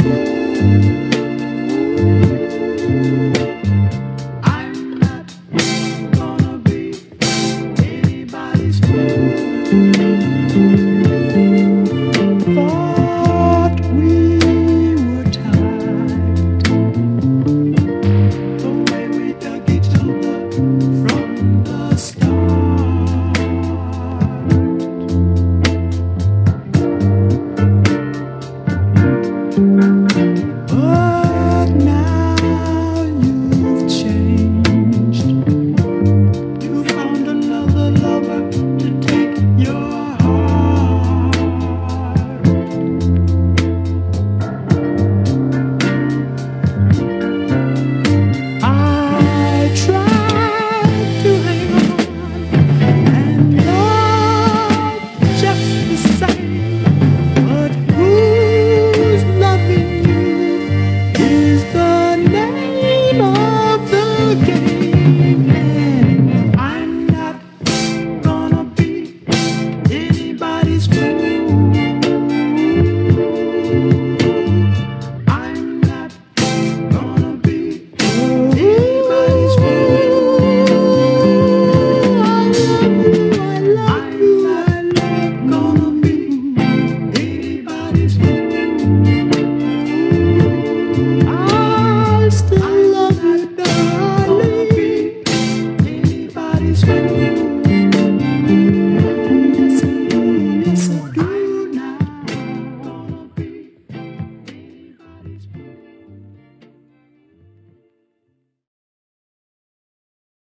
anybody's fool. can